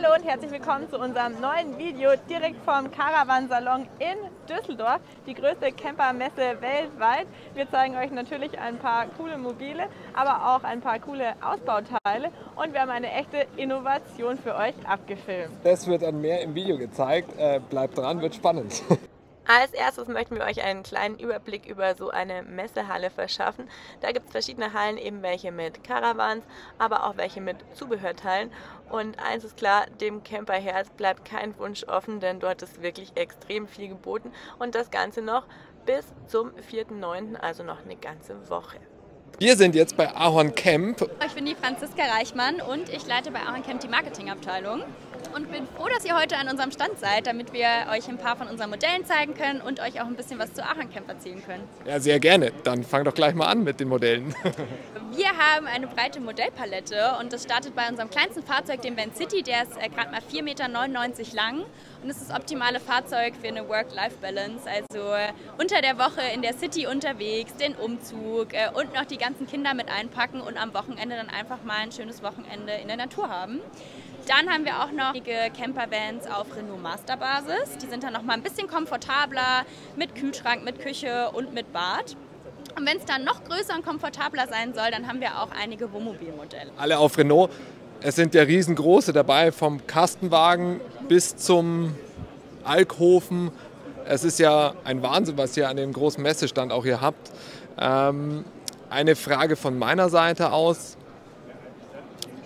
Hallo und herzlich willkommen zu unserem neuen Video direkt vom Caravan-Salon in Düsseldorf, die größte Campermesse weltweit. Wir zeigen euch natürlich ein paar coole Mobile, aber auch ein paar coole Ausbauteile und wir haben eine echte Innovation für euch abgefilmt. Das wird dann mehr im Video gezeigt. Äh, bleibt dran, wird spannend. Als erstes möchten wir euch einen kleinen Überblick über so eine Messehalle verschaffen. Da gibt es verschiedene Hallen, eben welche mit Caravans, aber auch welche mit Zubehörteilen. Und eins ist klar, dem Camperherz bleibt kein Wunsch offen, denn dort ist wirklich extrem viel geboten. Und das Ganze noch bis zum 4.9., also noch eine ganze Woche. Wir sind jetzt bei Ahorn Camp. Ich bin die Franziska Reichmann und ich leite bei Ahorn Camp die Marketingabteilung und bin froh, dass ihr heute an unserem Stand seid, damit wir euch ein paar von unseren Modellen zeigen können und euch auch ein bisschen was zu Aachen Camp erzählen können. Ja, sehr gerne. Dann fang doch gleich mal an mit den Modellen. wir haben eine breite Modellpalette und das startet bei unserem kleinsten Fahrzeug, dem Van City. Der ist äh, gerade mal 4,99 Meter lang und ist das optimale Fahrzeug für eine Work-Life-Balance. Also äh, unter der Woche in der City unterwegs, den Umzug äh, und noch die ganzen Kinder mit einpacken und am Wochenende dann einfach mal ein schönes Wochenende in der Natur haben. Dann haben wir auch noch einige Campervans auf Renault Master Basis. Die sind dann noch mal ein bisschen komfortabler mit Kühlschrank, mit Küche und mit Bad. Und wenn es dann noch größer und komfortabler sein soll, dann haben wir auch einige Wohnmobilmodelle. Alle auf Renault. Es sind ja riesengroße dabei, vom Kastenwagen bis zum Alkhofen. Es ist ja ein Wahnsinn, was ihr an dem großen Messestand auch hier habt. Ähm, eine Frage von meiner Seite aus.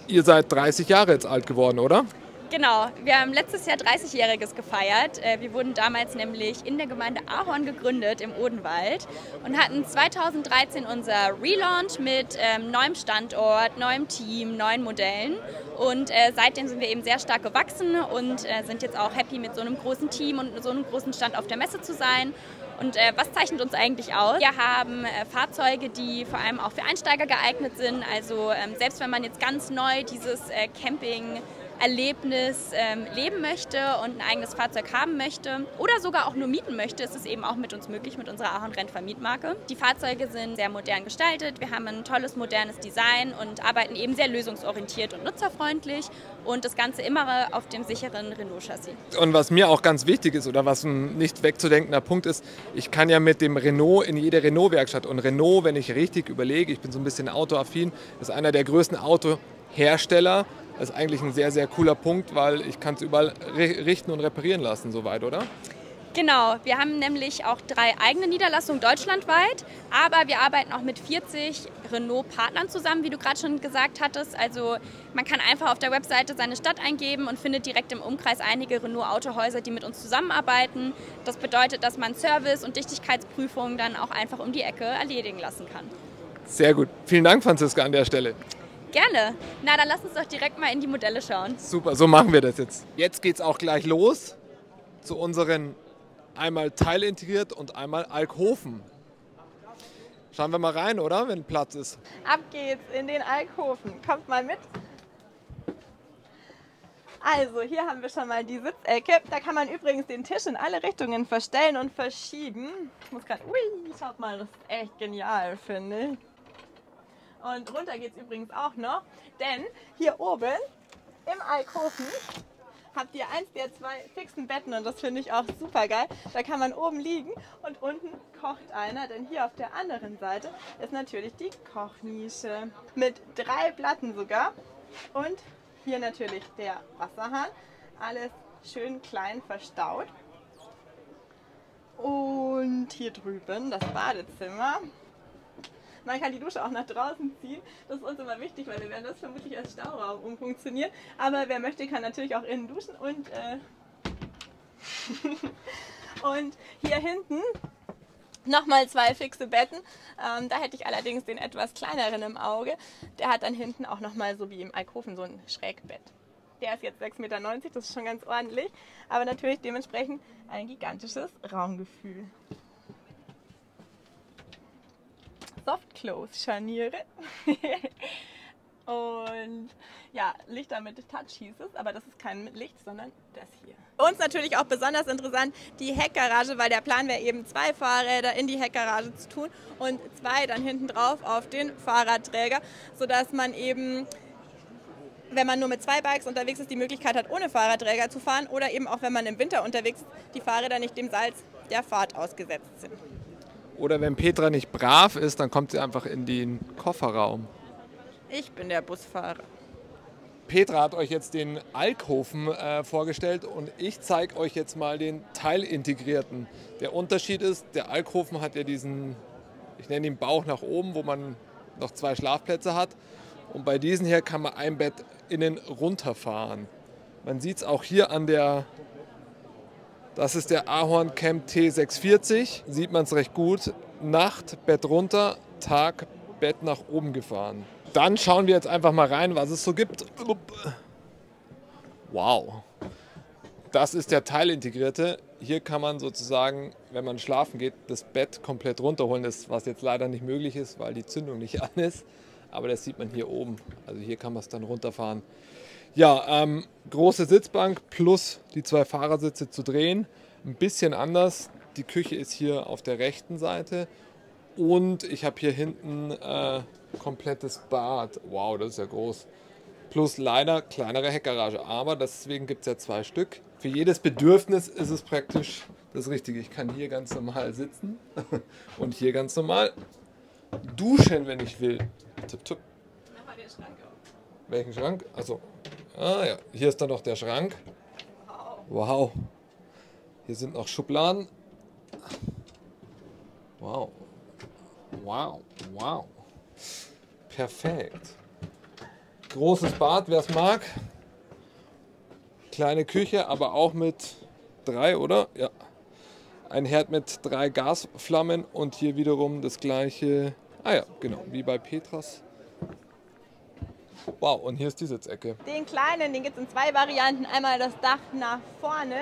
Ihr seid 30 Jahre jetzt alt geworden, oder? Genau, wir haben letztes Jahr 30-Jähriges gefeiert. Äh, wir wurden damals nämlich in der Gemeinde Ahorn gegründet im Odenwald und hatten 2013 unser Relaunch mit ähm, neuem Standort, neuem Team, neuen Modellen. Und äh, seitdem sind wir eben sehr stark gewachsen und äh, sind jetzt auch happy mit so einem großen Team und so einem großen Stand auf der Messe zu sein. Und äh, was zeichnet uns eigentlich aus? Wir haben äh, Fahrzeuge, die vor allem auch für Einsteiger geeignet sind. Also ähm, selbst wenn man jetzt ganz neu dieses äh, Camping Erlebnis ähm, leben möchte und ein eigenes Fahrzeug haben möchte oder sogar auch nur mieten möchte, ist es eben auch mit uns möglich, mit unserer Ahorn Rentvermietmarke. Die Fahrzeuge sind sehr modern gestaltet, wir haben ein tolles modernes Design und arbeiten eben sehr lösungsorientiert und nutzerfreundlich und das Ganze immer auf dem sicheren Renault-Chassis. Und was mir auch ganz wichtig ist oder was ein nicht wegzudenkender Punkt ist, ich kann ja mit dem Renault in jede Renault-Werkstatt und Renault, wenn ich richtig überlege, ich bin so ein bisschen autoaffin, ist einer der größten Autohersteller ist eigentlich ein sehr, sehr cooler Punkt, weil ich kann es überall richten und reparieren lassen, soweit, oder? Genau, wir haben nämlich auch drei eigene Niederlassungen deutschlandweit, aber wir arbeiten auch mit 40 Renault-Partnern zusammen, wie du gerade schon gesagt hattest. Also man kann einfach auf der Webseite seine Stadt eingeben und findet direkt im Umkreis einige Renault-Autohäuser, die mit uns zusammenarbeiten. Das bedeutet, dass man Service- und Dichtigkeitsprüfungen dann auch einfach um die Ecke erledigen lassen kann. Sehr gut. Vielen Dank, Franziska, an der Stelle. Gerne. Na, dann lass uns doch direkt mal in die Modelle schauen. Super, so machen wir das jetzt. Jetzt geht es auch gleich los zu unseren einmal teilintegriert und einmal Alkhofen. Schauen wir mal rein, oder? Wenn Platz ist. Ab geht's in den Alkhofen. Kommt mal mit. Also, hier haben wir schon mal die Sitzecke. Da kann man übrigens den Tisch in alle Richtungen verstellen und verschieben. Ich muss gerade, ui, schaut mal, das ist echt genial, finde ich. Und runter geht es übrigens auch noch, denn hier oben im Alkoven habt ihr eins der zwei fixen Betten und das finde ich auch super geil. Da kann man oben liegen und unten kocht einer, denn hier auf der anderen Seite ist natürlich die Kochnische mit drei Platten sogar und hier natürlich der Wasserhahn. Alles schön klein verstaut. Und hier drüben das Badezimmer man kann die Dusche auch nach draußen ziehen. Das ist uns immer wichtig, weil wir werden das vermutlich als Stauraum umfunktionieren. Aber wer möchte, kann natürlich auch innen duschen und, äh und hier hinten nochmal zwei fixe Betten. Ähm, da hätte ich allerdings den etwas kleineren im Auge. Der hat dann hinten auch nochmal so wie im Alkoven so ein Schrägbett. Der ist jetzt 6,90 Meter, das ist schon ganz ordentlich. Aber natürlich dementsprechend ein gigantisches Raumgefühl. Soft Close Scharniere. Und ja, Lichter mit Touch hieß es, aber das ist kein Licht, sondern das hier. Uns natürlich auch besonders interessant die Heckgarage, weil der Plan wäre eben zwei Fahrräder in die Heckgarage zu tun und zwei dann hinten drauf auf den Fahrradträger, sodass man eben wenn man nur mit zwei Bikes unterwegs ist, die Möglichkeit hat, ohne Fahrradträger zu fahren oder eben auch, wenn man im Winter unterwegs ist, die Fahrräder nicht dem Salz der Fahrt ausgesetzt sind. Oder wenn Petra nicht brav ist, dann kommt sie einfach in den Kofferraum. Ich bin der Busfahrer. Petra hat euch jetzt den Alkhofen äh, vorgestellt und ich zeige euch jetzt mal den teilintegrierten. Der Unterschied ist, der Alkhofen hat ja diesen, ich nenne ihn Bauch nach oben, wo man noch zwei Schlafplätze hat. Und bei diesen hier kann man ein Bett innen runterfahren. Man sieht es auch hier an der, das ist der Ahorn Camp T640, sieht man es recht gut. Nacht, Bett runter, Tag, Bett nach oben gefahren. Dann schauen wir jetzt einfach mal rein, was es so gibt. Wow. Das ist der teilintegrierte. Hier kann man sozusagen, wenn man schlafen geht, das Bett komplett runterholen, das, was jetzt leider nicht möglich ist, weil die Zündung nicht an ist. Aber das sieht man hier oben. Also hier kann man es dann runterfahren. Ja, ähm, große Sitzbank plus die zwei Fahrersitze zu drehen. Ein bisschen anders. Die Küche ist hier auf der rechten Seite. Und ich habe hier hinten äh, komplettes Bad. Wow, das ist ja groß. Plus leider kleinere Heckgarage. Aber deswegen gibt es ja zwei Stück. Für jedes Bedürfnis ist es praktisch das Richtige. Ich kann hier ganz normal sitzen und hier ganz normal duschen, wenn ich will. Tipp, tipp. Welchen Schrank? Also, ah ja, hier ist dann noch der Schrank. Wow. Hier sind noch Schubladen. Wow. Wow, wow. Perfekt. Großes Bad, wer es mag. Kleine Küche, aber auch mit drei, oder? Ja. Ein Herd mit drei Gasflammen und hier wiederum das gleiche. Ah ja, genau, wie bei Petras. Wow, und hier ist die Sitzecke. Den kleinen, den gibt es in zwei Varianten. Einmal das Dach nach vorne,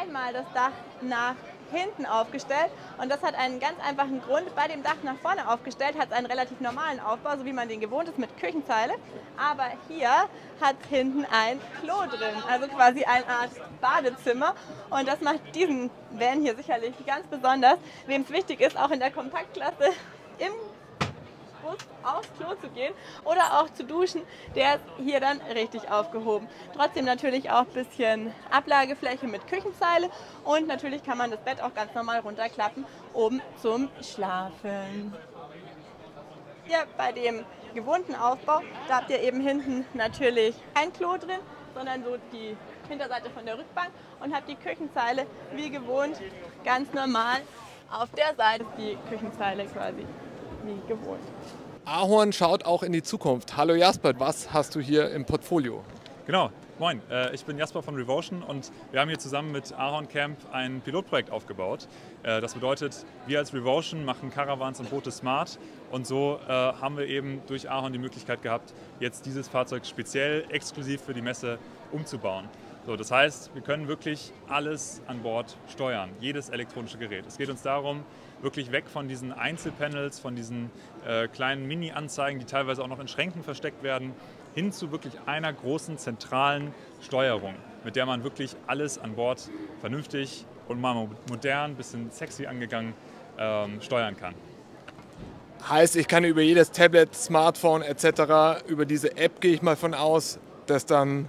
einmal das Dach nach hinten aufgestellt. Und das hat einen ganz einfachen Grund. Bei dem Dach nach vorne aufgestellt hat es einen relativ normalen Aufbau, so wie man den gewohnt ist mit Küchenzeile. Aber hier hat es hinten ein Klo drin, also quasi eine Art Badezimmer. Und das macht diesen Van hier sicherlich ganz besonders. Wem es wichtig ist, auch in der Kompaktklasse im Bus aufs Klo zu gehen oder auch zu duschen, der ist hier dann richtig aufgehoben. Trotzdem natürlich auch ein bisschen Ablagefläche mit Küchenzeile und natürlich kann man das Bett auch ganz normal runterklappen, um zum Schlafen. Hier bei dem gewohnten Aufbau, da habt ihr eben hinten natürlich kein Klo drin, sondern so die Hinterseite von der Rückbank und habt die Küchenzeile wie gewohnt ganz normal auf der Seite die Küchenzeile quasi wie gewohnt. Ahorn schaut auch in die Zukunft. Hallo Jasper, was hast du hier im Portfolio? Genau, moin. Äh, ich bin Jasper von Revotion und wir haben hier zusammen mit Ahorn Camp ein Pilotprojekt aufgebaut. Äh, das bedeutet, wir als Revotion machen Caravans und Boote smart und so äh, haben wir eben durch Ahorn die Möglichkeit gehabt, jetzt dieses Fahrzeug speziell exklusiv für die Messe umzubauen. So, das heißt, wir können wirklich alles an Bord steuern, jedes elektronische Gerät. Es geht uns darum, wirklich weg von diesen Einzelpanels, von diesen äh, kleinen Mini-Anzeigen, die teilweise auch noch in Schränken versteckt werden, hin zu wirklich einer großen zentralen Steuerung, mit der man wirklich alles an Bord vernünftig und mal modern, bisschen sexy angegangen ähm, steuern kann. Heißt, ich kann über jedes Tablet, Smartphone etc., über diese App gehe ich mal von aus, das dann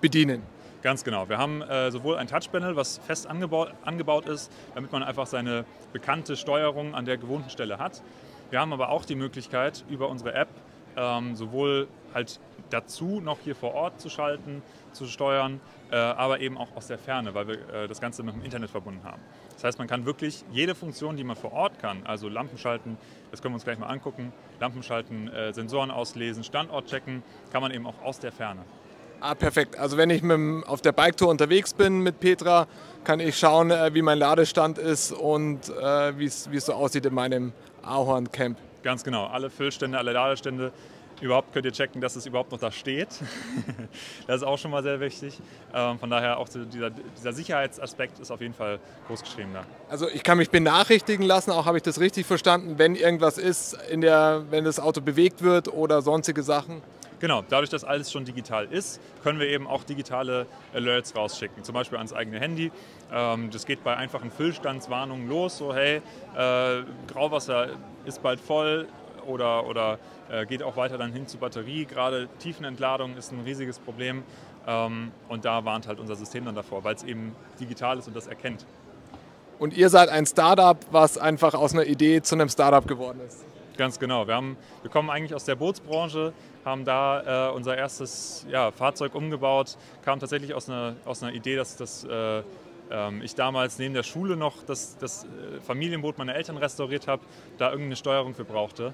bedienen. Ganz genau. Wir haben äh, sowohl ein Touchpanel, was fest angebaut, angebaut ist, damit man einfach seine bekannte Steuerung an der gewohnten Stelle hat. Wir haben aber auch die Möglichkeit, über unsere App ähm, sowohl halt dazu noch hier vor Ort zu schalten, zu steuern, äh, aber eben auch aus der Ferne, weil wir äh, das Ganze mit dem Internet verbunden haben. Das heißt, man kann wirklich jede Funktion, die man vor Ort kann, also Lampen schalten, das können wir uns gleich mal angucken, Lampen schalten, äh, Sensoren auslesen, Standort checken, kann man eben auch aus der Ferne. Ah, perfekt. Also wenn ich mit, auf der Biketour unterwegs bin mit Petra, kann ich schauen, äh, wie mein Ladestand ist und äh, wie es so aussieht in meinem Ahorn-Camp. Ganz genau. Alle Füllstände, alle Ladestände. Überhaupt könnt ihr checken, dass es überhaupt noch da steht. das ist auch schon mal sehr wichtig. Ähm, von daher auch dieser, dieser, Sicherheitsaspekt ist auf jeden Fall großgeschrieben da. Also ich kann mich benachrichtigen lassen, auch habe ich das richtig verstanden, wenn irgendwas ist, in der, wenn das Auto bewegt wird oder sonstige Sachen. Genau, dadurch, dass alles schon digital ist, können wir eben auch digitale Alerts rausschicken, zum Beispiel ans eigene Handy. Ähm, das geht bei einfachen Füllstandswarnungen los, so hey, äh, Grauwasser ist bald voll oder, oder äh, geht auch weiter dann hin zu Batterie. Gerade Tiefenentladung ist ein riesiges Problem ähm, und da warnt halt unser System dann davor, weil es eben digital ist und das erkennt. Und ihr seid ein Startup, was einfach aus einer Idee zu einem Startup geworden ist. Ganz genau. Wir, haben, wir kommen eigentlich aus der Bootsbranche, haben da äh, unser erstes ja, Fahrzeug umgebaut, kam tatsächlich aus einer, aus einer Idee, dass das äh, ähm, ich damals neben der Schule noch das, das äh, Familienboot meiner Eltern restauriert habe, da irgendeine Steuerung für brauchte.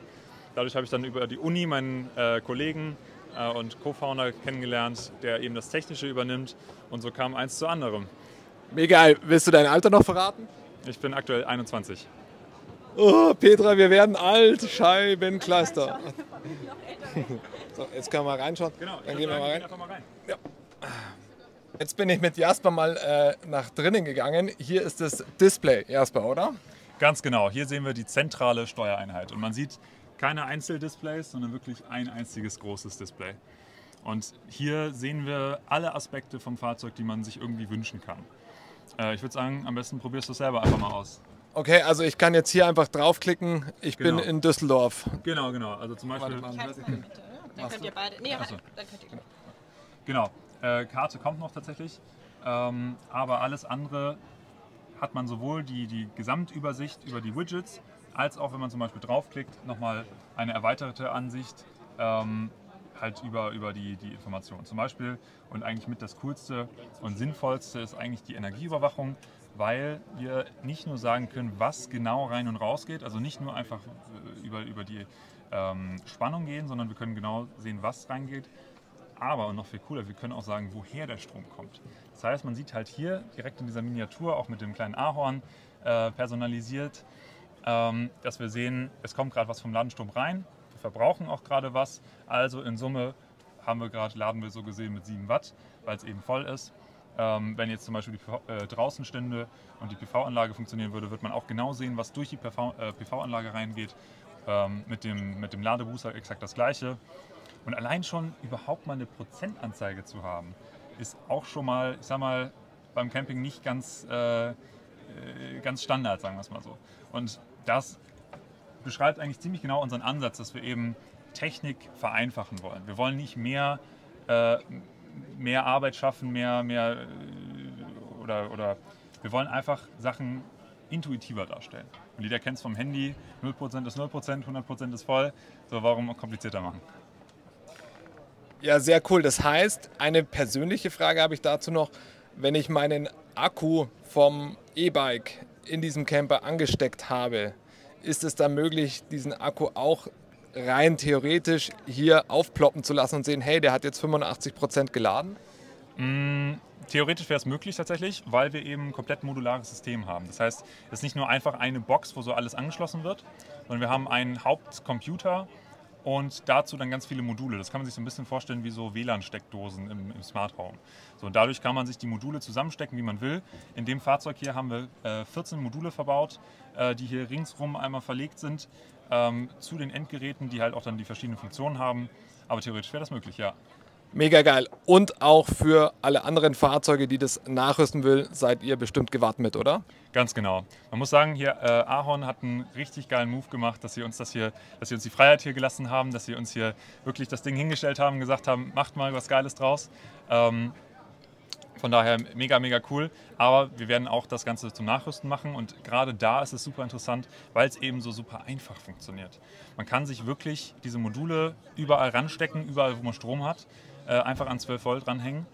Dadurch habe ich dann über die Uni meinen äh, Kollegen äh, und Co-Founder kennengelernt, der eben das Technische übernimmt und so kam eins zu anderem. Mega, willst du dein Alter noch verraten? Ich bin aktuell 21. Oh, Petra, wir werden alt, Scheibenkleister. so, jetzt können wir reinschauen. Genau, dann gehen wir mal rein. Mal rein. Ja. Jetzt bin ich mit Jasper mal äh, nach drinnen gegangen. Hier ist das Display, Jasper, oder? Ganz genau. Hier sehen wir die zentrale Steuereinheit. Und man sieht keine Einzeldisplays, sondern wirklich ein einziges großes Display. Und hier sehen wir alle Aspekte vom Fahrzeug, die man sich irgendwie wünschen kann. Äh, ich würde sagen, am besten probierst du es selber einfach mal aus. Okay, also ich kann jetzt hier einfach draufklicken, ich Genau. bin in Düsseldorf. Genau, genau. Also zum Beispiel. Mal bitte. Dann könnt ihr beide. Nee, Ach so. dann könnt ihr. Genau, äh, Karte kommt noch tatsächlich, ähm, aber alles andere hat man sowohl die, die Gesamtübersicht über die Widgets, als auch wenn man zum Beispiel draufklickt, nochmal eine erweiterte Ansicht ähm, halt über, über die, die Informationen. Zum Beispiel, und eigentlich mit das Coolste und Sinnvollste ist eigentlich die Energieüberwachung, weil wir nicht nur sagen können, was genau rein und raus geht, also nicht nur einfach äh, über, über die ähm, Spannung gehen, sondern wir können genau sehen, was reingeht, aber, und noch viel cooler, wir können auch sagen, woher der Strom kommt. Das heißt, man sieht halt hier direkt in dieser Miniatur, auch mit dem kleinen Ahorn äh, personalisiert, ähm, dass wir sehen, es kommt gerade was vom Ladestrom rein, wir verbrauchen auch gerade was, also in Summe haben wir gerade, laden wir so gesehen mit 7 Watt, weil es eben voll ist. Ähm, wenn jetzt zum Beispiel die PV, äh, draußen stünde und die PV-Anlage funktionieren würde, wird man auch genau sehen, was durch die PV, äh, PV-Anlage reingeht. Ähm, mit, dem, mit dem Ladebooster exakt das gleiche. Und allein schon überhaupt mal eine Prozentanzeige zu haben, ist auch schon mal, ich sag mal, beim Camping nicht ganz, äh, äh, ganz Standard, sagen wir es mal so. Und das beschreibt eigentlich ziemlich genau unseren Ansatz, dass wir eben Technik vereinfachen wollen. Wir wollen nicht mehr, äh, mehr Arbeit schaffen, mehr, mehr äh, oder, oder wir wollen einfach Sachen intuitiver darstellen. Und jeder kennt es vom Handy, 0% ist 0%, 100% ist voll. So, warum komplizierter machen? Ja, sehr cool. Das heißt, eine persönliche Frage habe ich dazu noch. Wenn ich meinen Akku vom E-Bike in diesem Camper angesteckt habe, ist es dann möglich, diesen Akku auch rein theoretisch hier aufploppen zu lassen und sehen, hey, der hat jetzt 85% geladen? Theoretisch wäre es möglich tatsächlich, weil wir eben ein komplett modulares System haben. Das heißt, es ist nicht nur einfach eine Box, wo so alles angeschlossen wird, sondern wir haben einen Hauptcomputer und dazu dann ganz viele Module. Das kann man sich so ein bisschen vorstellen wie so WLAN-Steckdosen im, im Smart Home. So, und dadurch kann man sich die Module zusammenstecken, wie man will. In dem Fahrzeug hier haben wir äh, 14 Module verbaut, äh, die hier ringsrum einmal verlegt sind ähm, zu den Endgeräten, die halt auch dann die verschiedenen Funktionen haben. Aber theoretisch wäre das möglich, ja. Mega geil. Und auch für alle anderen Fahrzeuge, die das nachrüsten will, seid ihr bestimmt gewappnet, oder? Ganz genau. Man muss sagen, hier äh, Ahorn hat einen richtig geilen Move gemacht, dass sie uns das hier, dass sie uns die Freiheit hier gelassen haben, dass sie uns hier wirklich das Ding hingestellt haben, gesagt haben, macht mal was Geiles draus. Ähm, von daher mega, mega cool. Aber wir werden auch das Ganze zum Nachrüsten machen und gerade da ist es super interessant, weil es eben so super einfach funktioniert. Man kann sich wirklich diese Module überall ranstecken, überall wo man Strom hat, einfach an 12 Volt ranhängen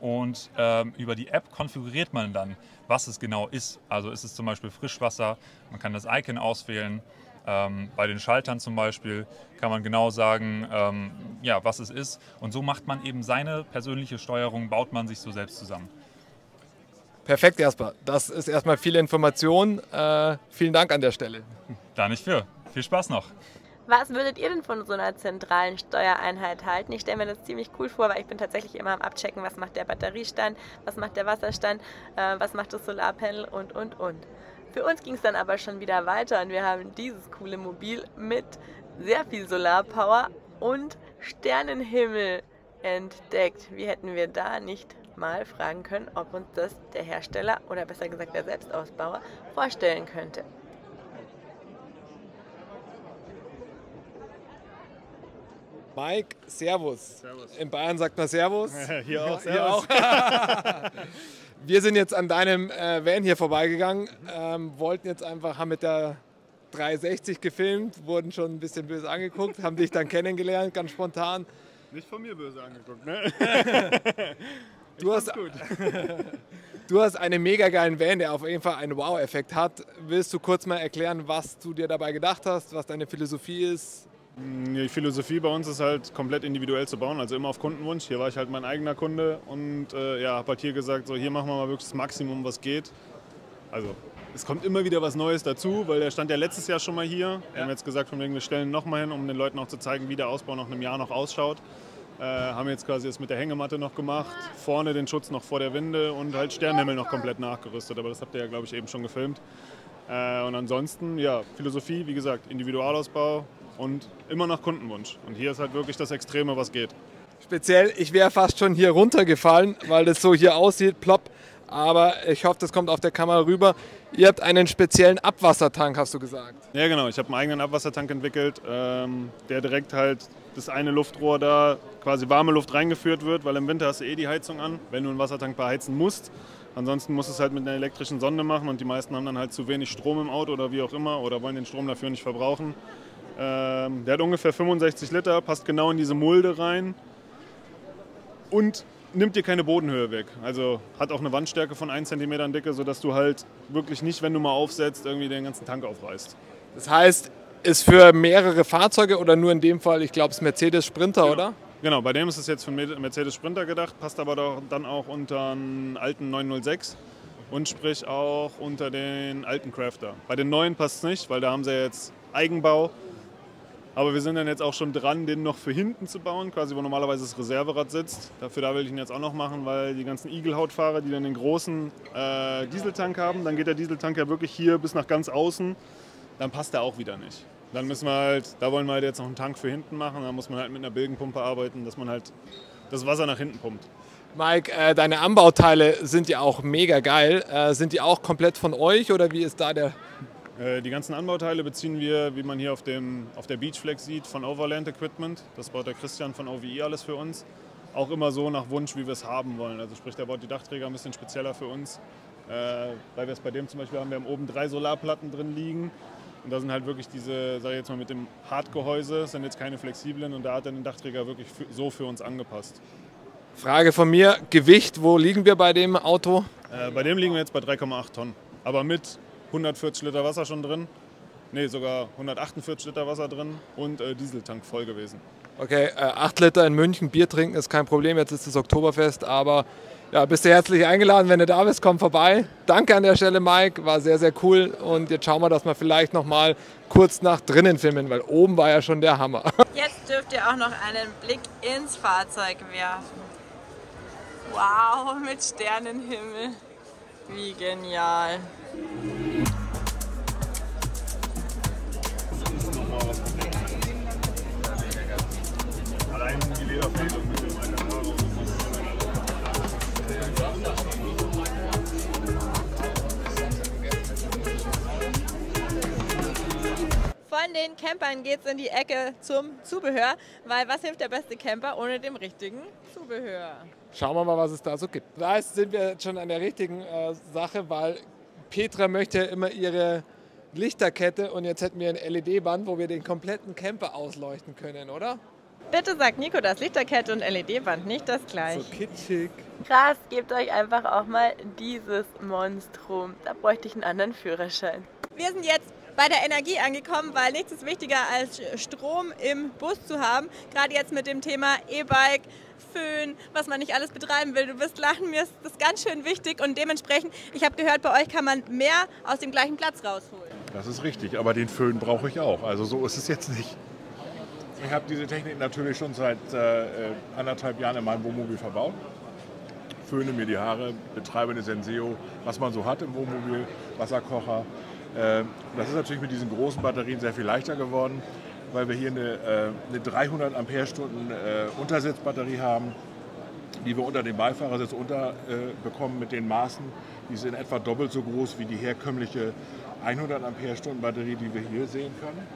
und ähm, über die App konfiguriert man dann, was es genau ist. Also ist es zum Beispiel Frischwasser, man kann das Icon auswählen. Ähm, bei den Schaltern zum Beispiel kann man genau sagen, ähm, ja, was es ist. Und so macht man eben seine persönliche Steuerung, baut man sich so selbst zusammen. Perfekt, Jasper. Das ist erstmal viele Informationen. Äh, vielen Dank an der Stelle. Da nicht für. Viel Spaß noch. Was würdet ihr denn von so einer zentralen Steuereinheit halten? Ich stelle mir das ziemlich cool vor, weil ich bin tatsächlich immer am Abchecken, was macht der Batteriestand, was macht der Wasserstand, äh, was macht das Solarpanel und, und, und. Für uns ging es dann aber schon wieder weiter und wir haben dieses coole Mobil mit sehr viel Solarpower und Sternenhimmel entdeckt. Wie hätten wir da nicht mal fragen können, ob uns das der Hersteller oder besser gesagt der Selbstausbauer vorstellen könnte? Mike, Servus. Servus. In Bayern sagt man Servus. Hier auch Servus. Hier auch. Wir sind jetzt an deinem äh, Van hier vorbeigegangen, ähm, wollten jetzt einfach, haben mit der 360 gefilmt, wurden schon ein bisschen böse angeguckt, haben dich dann kennengelernt, ganz spontan. Nicht von mir böse angeguckt, ne? du, hast, du hast einen mega geilen Van, der auf jeden Fall einen Wow-Effekt hat. Willst du kurz mal erklären, was du dir dabei gedacht hast, was deine Philosophie ist? Die Philosophie bei uns ist halt komplett individuell zu bauen, also immer auf Kundenwunsch. Hier war ich halt mein eigener Kunde und äh, ja, habe halt hier gesagt, so hier machen wir mal wirklich das Maximum, was geht. Also es kommt immer wieder was Neues dazu, weil der stand ja letztes Jahr schon mal hier. Ja. Wir haben jetzt gesagt, von wegen, wir stellen nochmal hin, um den Leuten auch zu zeigen, wie der Ausbau nach einem Jahr noch ausschaut. Äh, haben jetzt quasi das mit der Hängematte noch gemacht, vorne den Schutz noch vor der Winde und halt Sternenhimmel noch komplett nachgerüstet. Aber das habt ihr ja, glaube ich, eben schon gefilmt. Äh, und ansonsten, ja, Philosophie, wie gesagt, Individualausbau, und immer nach Kundenwunsch. Und hier ist halt wirklich das Extreme, was geht. Speziell, ich wäre fast schon hier runtergefallen, weil das so hier aussieht, plopp. Aber ich hoffe, das kommt auf der Kamera rüber. Ihr habt einen speziellen Abwassertank, hast du gesagt. Ja, genau. Ich habe einen eigenen Abwassertank entwickelt, ähm, der direkt halt das eine Luftrohr da quasi warme Luft reingeführt wird, weil im Winter hast du eh die Heizung an, wenn du einen Wassertank beheizen musst. Ansonsten musst du es halt mit einer elektrischen Sonde machen und die meisten haben dann halt zu wenig Strom im Auto oder wie auch immer oder wollen den Strom dafür nicht verbrauchen. Ähm, der hat ungefähr 65 Liter, passt genau in diese Mulde rein und nimmt dir keine Bodenhöhe weg. Also hat auch eine Wandstärke von 1 cm Dicke, sodass du halt wirklich nicht, wenn du mal aufsetzt, irgendwie den ganzen Tank aufreißt. Das heißt, ist für mehrere Fahrzeuge oder nur in dem Fall, ich glaube, es Mercedes Sprinter, genau. oder? Genau, bei dem ist es jetzt für einen Mercedes Sprinter gedacht, passt aber dann auch unter einen alten 906 und sprich auch unter den alten Crafter. Bei den neuen passt es nicht, weil da haben sie jetzt Eigenbau aber wir sind dann jetzt auch schon dran, den noch für hinten zu bauen, quasi wo normalerweise das Reserverad sitzt. Dafür da will ich ihn jetzt auch noch machen, weil die ganzen Igelhautfahrer, die dann den großen äh, Dieseltank haben, dann geht der Dieseltank ja wirklich hier bis nach ganz außen, dann passt der auch wieder nicht. Dann müssen wir halt, da wollen wir halt jetzt noch einen Tank für hinten machen, da muss man halt mit einer Bilgenpumpe arbeiten, dass man halt das Wasser nach hinten pumpt. Mike, äh, deine Anbauteile sind ja auch mega geil. Äh, sind die auch komplett von euch oder wie ist da der die ganzen Anbauteile beziehen wir, wie man hier auf, dem, auf der Beachflex sieht, von Overland Equipment. Das baut der Christian von OVE alles für uns. Auch immer so nach Wunsch, wie wir es haben wollen. Also sprich, der baut die Dachträger ein bisschen spezieller für uns. Äh, weil wir es bei dem zum Beispiel haben, wir haben oben drei Solarplatten drin liegen. Und da sind halt wirklich diese, sag ich jetzt mal mit dem Hartgehäuse, sind jetzt keine flexiblen und da hat er den Dachträger wirklich für, so für uns angepasst. Frage von mir, Gewicht, wo liegen wir bei dem Auto? Äh, bei dem liegen wir jetzt bei 3,8 Tonnen. Aber mit 140 Liter Wasser schon drin. Ne, sogar 148 Liter Wasser drin und äh, Dieseltank voll gewesen. Okay, äh, 8 Liter in München Bier trinken ist kein Problem. Jetzt ist das Oktoberfest, aber ja, bist du herzlich eingeladen, wenn du da bist, komm vorbei. Danke an der Stelle, Mike, war sehr, sehr cool. Und jetzt schauen wir, dass wir vielleicht noch mal kurz nach drinnen filmen, weil oben war ja schon der Hammer. Jetzt dürft ihr auch noch einen Blick ins Fahrzeug werfen. Wow, mit Sternenhimmel. Wie genial. Von den Campern geht es in die Ecke zum Zubehör, weil was hilft der beste Camper ohne dem richtigen Zubehör? Schauen wir mal, was es da so gibt. Da sind wir schon an der richtigen äh, Sache, weil Petra möchte immer ihre Lichterkette und jetzt hätten wir ein LED-Band, wo wir den kompletten Camper ausleuchten können, oder? Bitte sagt Nico, dass Lichterkette und LED-Band nicht das gleiche. So kitschig. Krass, gebt euch einfach auch mal dieses Monstrum. Da bräuchte ich einen anderen Führerschein. Wir sind jetzt bei der Energie angekommen, weil nichts ist wichtiger als Strom im Bus zu haben. Gerade jetzt mit dem Thema E-Bike, Föhn, was man nicht alles betreiben will. Du wirst lachen, mir ist das ganz schön wichtig und dementsprechend, ich habe gehört, bei euch kann man mehr aus dem gleichen Platz rausholen. Das ist richtig, aber den Föhn brauche ich auch. Also so ist es jetzt nicht. Ich habe diese Technik natürlich schon seit äh, anderthalb Jahren in meinem Wohnmobil verbaut. Föhne mir die Haare, betreibe eine Senseo, was man so hat im Wohnmobil, Wasserkocher. Äh, das ist natürlich mit diesen großen Batterien sehr viel leichter geworden weil wir hier eine, äh, eine 300 Ampere-Stunden äh, Untersitzbatterie haben, die wir unter dem Beifahrersitz unterbekommen äh, mit den Maßen. Die sind etwa doppelt so groß wie die herkömmliche 100 Ampere-Stunden Batterie, die wir hier sehen können.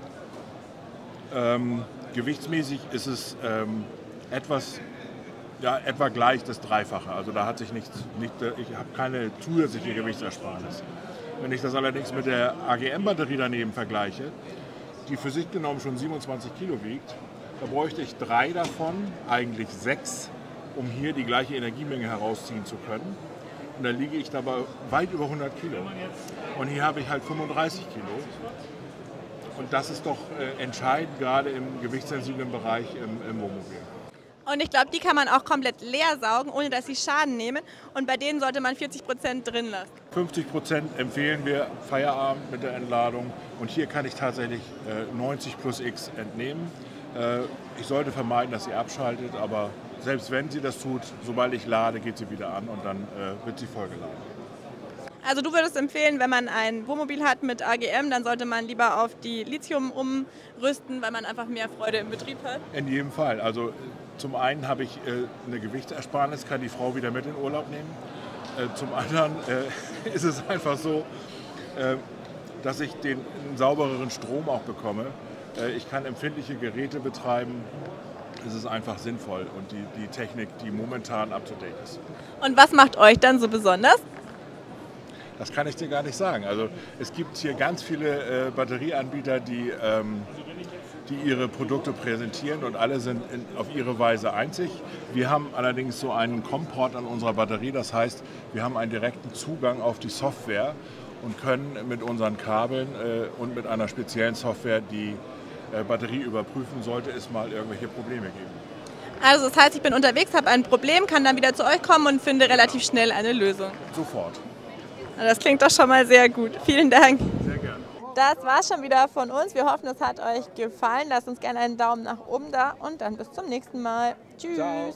Ähm, gewichtsmäßig ist es ähm, etwas, ja, etwa gleich das Dreifache. Also da hat sich nichts, nicht, ich habe keine zusätzliche Gewichtsersparnis. Wenn ich das allerdings mit der AGM-Batterie daneben vergleiche, die für sich genommen schon 27 Kilo wiegt, da bräuchte ich drei davon, eigentlich sechs, um hier die gleiche Energiemenge herausziehen zu können. Und da liege ich dabei weit über 100 Kilo. Und hier habe ich halt 35 Kilo. Und das ist doch äh, entscheidend, gerade im gewichtssensiblen Bereich im, im Wohnmobil. Und ich glaube, die kann man auch komplett leer saugen, ohne dass sie Schaden nehmen. Und bei denen sollte man 40 Prozent drin lassen. 50 Prozent empfehlen wir Feierabend mit der Entladung. Und hier kann ich tatsächlich äh, 90 plus X entnehmen. Äh, ich sollte vermeiden, dass sie abschaltet, aber selbst wenn sie das tut, sobald ich lade, geht sie wieder an und dann äh, wird sie vollgeladen. Also du würdest empfehlen, wenn man ein Wohnmobil hat mit AGM, dann sollte man lieber auf die Lithium umrüsten, weil man einfach mehr Freude im Betrieb hat? In jedem Fall. Also zum einen habe ich äh, eine Gewichtsersparnis, kann die Frau wieder mit in Urlaub nehmen. Äh, zum anderen äh, ist es einfach so, äh, dass ich den saubereren Strom auch bekomme. Äh, ich kann empfindliche Geräte betreiben. Es ist einfach sinnvoll und die, die Technik, die momentan up to date ist. Und was macht euch dann so besonders? Das kann ich dir gar nicht sagen. Also es gibt hier ganz viele äh, Batterieanbieter, die, ähm, die ihre Produkte präsentieren und alle sind in, auf ihre Weise einzig. Wir haben allerdings so einen Comport an unserer Batterie. Das heißt, wir haben einen direkten Zugang auf die Software und können mit unseren Kabeln äh, und mit einer speziellen Software die äh, Batterie überprüfen, sollte es mal irgendwelche Probleme geben. Also das heißt, ich bin unterwegs, habe ein Problem, kann dann wieder zu euch kommen und finde relativ schnell eine Lösung. Sofort. Das klingt doch schon mal sehr gut. Vielen Dank. Sehr gerne. Das war schon wieder von uns. Wir hoffen, es hat euch gefallen. Lasst uns gerne einen Daumen nach oben da und dann bis zum nächsten Mal. Tschüss. Ciao.